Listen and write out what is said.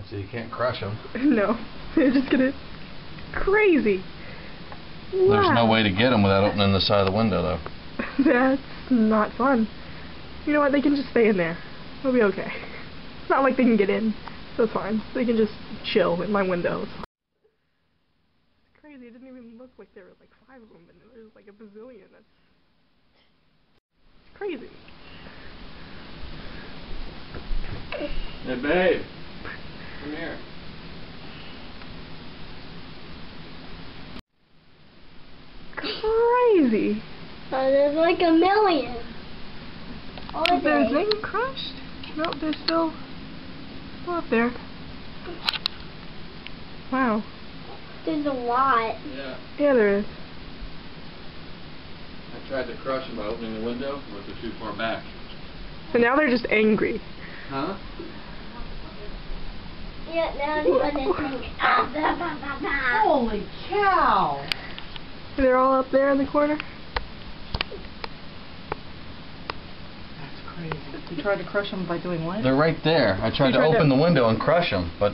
Alright, so you can't crush them. no, they're just gonna crazy. There's no way to get them without opening the side of the window, though. That's not fun. You know what? They can just stay in there. They'll be okay. It's not like they can get in. So it's fine. They can just chill in my window. It's. It's crazy. It didn't even look like there were like five of them, and there's like a bazillion. That's it's crazy. Hey, babe. Come here. Crazy. Oh, there's like a million. Oh, Is their there. thing crushed? Nope, they're still still up there. Wow. There's a lot. Yeah. Yeah, there is. I tried to crush them by opening the window, but they're too far back. So now they're just angry. Huh? Yeah, now think. Ah. Holy cow! They're all up there in the corner. That's crazy. You tried to crush them by doing what? They're right there. I tried You to tried to- open the window and crush them, but